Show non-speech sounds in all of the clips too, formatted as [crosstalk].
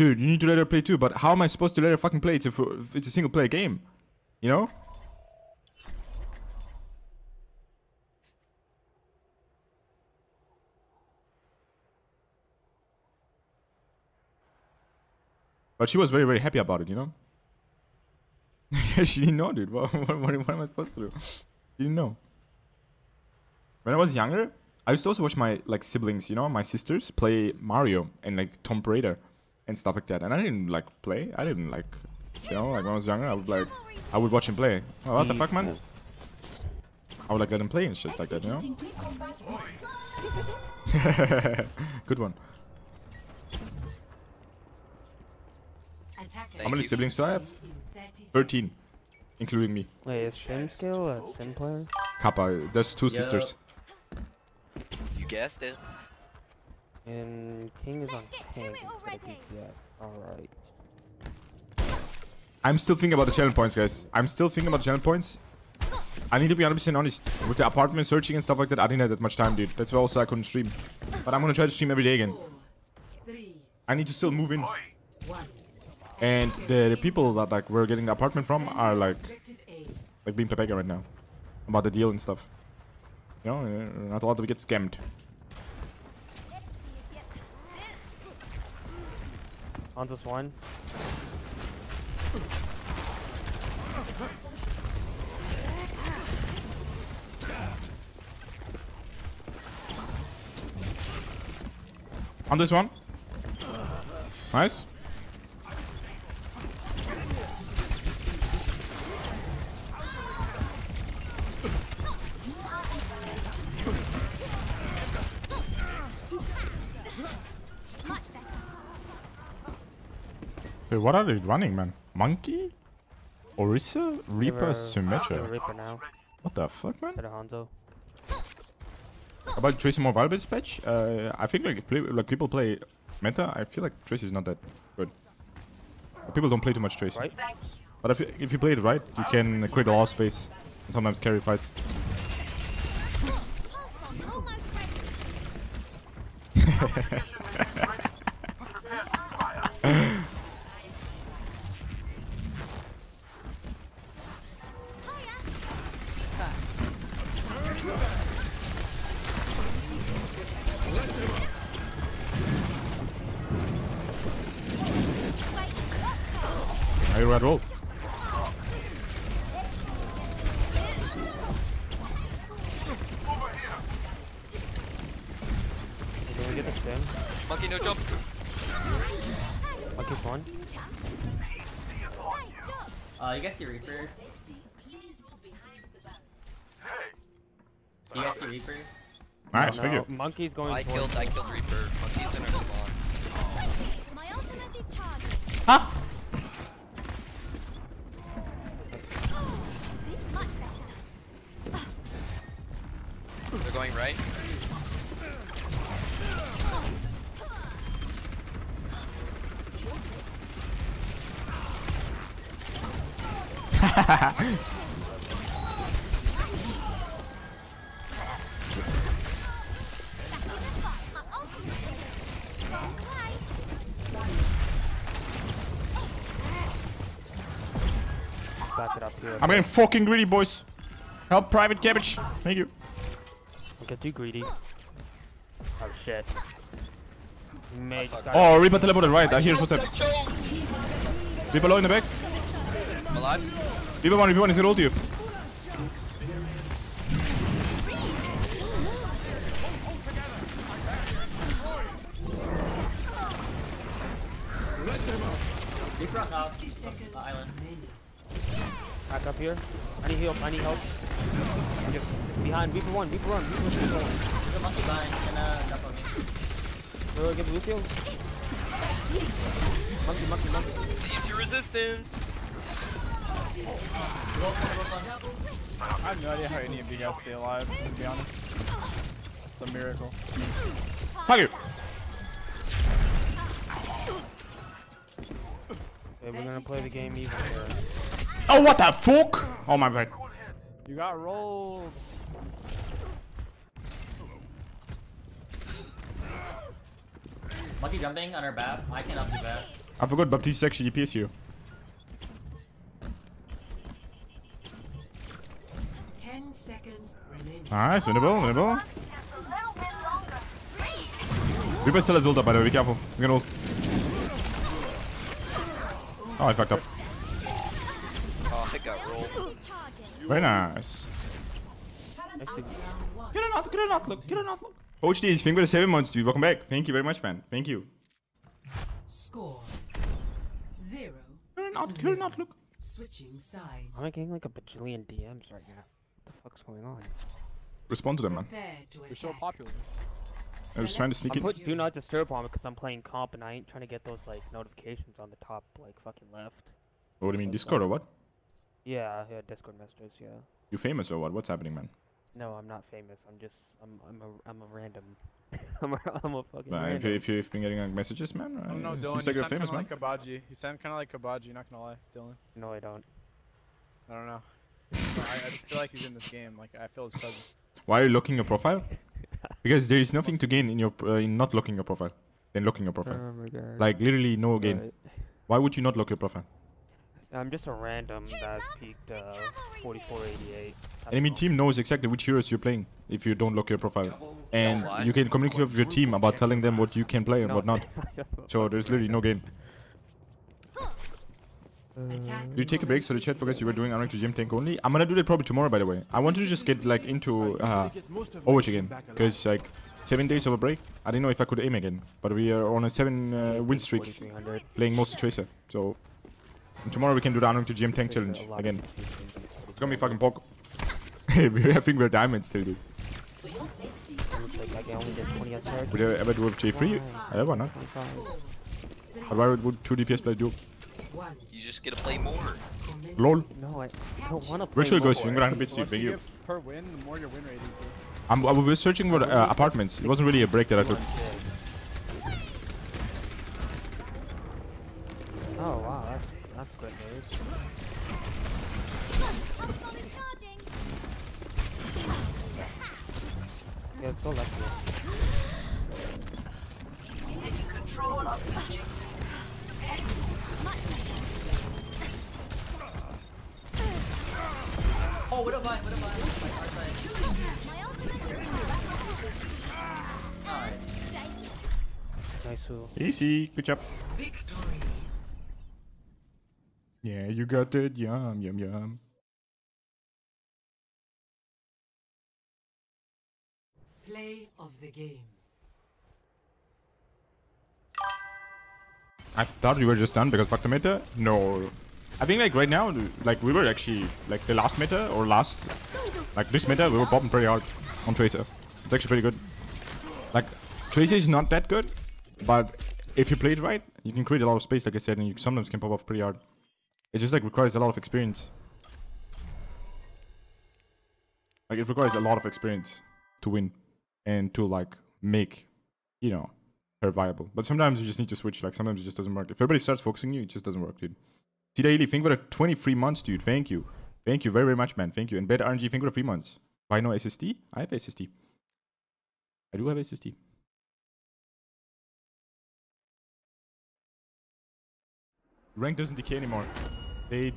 Dude, you need to let her play too, but how am I supposed to let her fucking play? It's a, if it's a single player game. You know? But she was very, very happy about it, you know? [laughs] she didn't know, dude. What, what, what, what am I supposed to do? She didn't know. When I was younger, I used to also watch my like siblings, you know, my sisters play Mario and like Tomb Raider and stuff like that. And I didn't like play. I didn't like, you know, like when I was younger, I would like, I would watch him play. Oh, what the fuck, man? I would like let him play and shit like that, you know? [laughs] Good one. How many siblings do I have? 13, including me. Wait, is Sim still a Sim player? Kappa, there's two sisters. You guessed it. And King is on tank instead of DPS. Alright. I'm still thinking about the channel points, guys. I'm still thinking about the channel points. I need to be 100% honest. With the apartment searching and stuff like that, I didn't have that much time, dude. That's why also I couldn't stream. But I'm gonna try to stream every day again. I need to still move in. And the, the people that like we're getting the apartment from are like like being pepega right now about the deal and stuff. You know, uh, not allowed to get scammed. On this one. On this one. Nice. Wait, what are they running, man? Monkey? Orisa? Reaper? Give Symmetra? What the fuck, man? How about Tracy more valuable this patch? Uh, I think like, play, like people play meta. I feel like Tracy is not that good. People don't play too much Tracy. Right? But if you, if you play it right, you can create a lot of space and sometimes carry fights. [laughs] [laughs] Are you red roll? Did we get the Sim? Monkey, no jump. Monkey's one. Uh, you guys see Reaper? Do you guys see Reaper? Nice, No, figure. Monkey's going I for killed. I killed Reaper. Monkey's in our spawn. My ultimate is charged. Huh? Up here. I'm getting fucking greedy, boys. Help, private cabbage. Thank you. Don't get too greedy. Oh shit. Mate, fuck. got Oh, Reaper teleported right. I hear footsteps. choked. Reaper low in the back. I'm alive. Reaper one, Reaper one is gonna ult you. Reaper on top of the island. Back up here. I need help. I need help. Get behind. Reaper one. Reaper one. Reaper one. Reaper one. There's a monkey behind. Gonna drop on me. Uh, get Lucio. Monkey, monkey, monkey. Seize your resistance. I have no idea how any of you guys stay alive, to be honest. It's a miracle. Fuck you. Okay, we're gonna play the game even here. Oh, what the fuck? Oh my god. You got rolled. Monkey jumping on her back. I cannot do that. I forgot Baptiste is actually DPS here. Ten seconds remaining. Nice, winnable, winnable. Reaper still has ult up, by the way, be careful. We're gonna ult. Oh, I fucked up. Oh, it got rolled. Very nice. Get an out, get an outlook, get an outlook. Coach D, finger the seven months, dude. Welcome back. Thank you very much, man. Thank you. Score zero. Get an out, get an outlook. Switching sides. I'm getting like a bajillion DMs right now. What the fuck's going on? Respond to them, man. To You're so popular. I was trying to sneak I'm in. put do not disturb on because I'm playing comp and I ain't trying to get those like notifications on the top like fucking left. Oh, what do you mean, Discord or what? Yeah, yeah, Discord messages, yeah. You famous or what? What's happening, man? No, I'm not famous. I'm just I'm I'm a I'm a random. [laughs] I'm a I'm a fucking Nah, if, random. you, if you've been getting like, messages, man, I don't know, uh, Dylan. seems like you're famous, kind man. of like Kabaji. You sound kind of like Kabaji. Not gonna lie, Dylan. No, I don't. I don't know. I, I just feel like he's in this game. Like I feel his presence. Why are you locking your profile? [laughs] Because there is nothing to gain in your uh, in not locking your profile than locking your profile. Oh my god. Like literally no gain. Right. Why would you not lock your profile? I'm just a random that peaked uh, 4488. Enemy know. team knows exactly which heroes you're playing if you don't lock your profile, and you can communicate with your team about telling them what you can play and what not. [laughs] So there's literally no game. Attack. Do you take a break so the chat forgets you were doing Unranked to GM tank only? I'm gonna do that probably tomorrow, by the way. I wanted to just get like into uh, Overwatch again, because like seven days of a break. I didn't know if I could aim again, but we are on a seven uh, win streak, playing mostly Tracer. So tomorrow we can do the Unranked to GM tank challenge a lot of again. It's gonna be fucking pog. [laughs] Hey, [laughs] I think we're diamonds still, dude. Looks like I can only get 20 as charge. Would you ever do a J3? Uh, why not? 25. But why would, would two DPS play duo? One. You just get to play more. LOL. No, I don't want to play Virtual more. Ghost, you're gonna The bit Steve, thank you you. per win, the more your win rate is. I'm, I was searching for uh, apartments. It wasn't really a break that I took. Oh, what a vine, what a charging. Nice. Nice. Easy. Good job. Victory. Yeah, you got it. Yum, yum, yum. Play of the game. I thought we were just done because fuck the meta. No. I think like right now, like we were actually like the last meta or last, like this meta, we were popping pretty hard on Tracer. It's actually pretty good. Like Tracer is not that good, but if you play it right, you can create a lot of space, like I said, and you sometimes can pop off pretty hard. It just like requires a lot of experience. Like it requires a lot of experience to win and to like make, you know, her viable. But sometimes you just need to switch. Like sometimes it just doesn't work. If everybody starts focusing you, it just doesn't work, dude. Daily, thank for the 23 months, dude. Thank you. Thank you very, very much, man. Thank you. And better RNG, thank for the three months. Why no SSD? I have SSD. I do have SSD. Rank doesn't decay anymore. They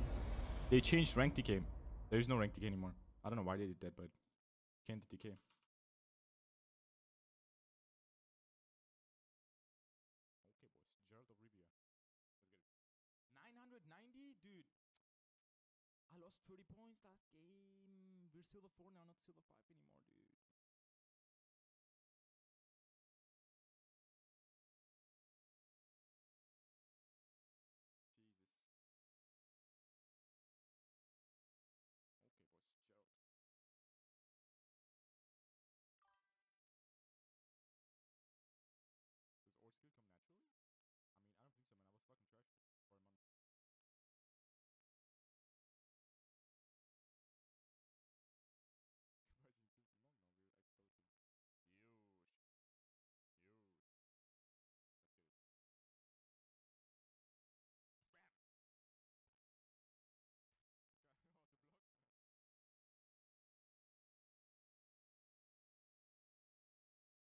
they changed rank decay. There is no rank decay anymore. I don't know why they did that, but can't decay. 190, dude. I lost 30 points last game. We're silver 4 now, not silver 5 anymore, dude.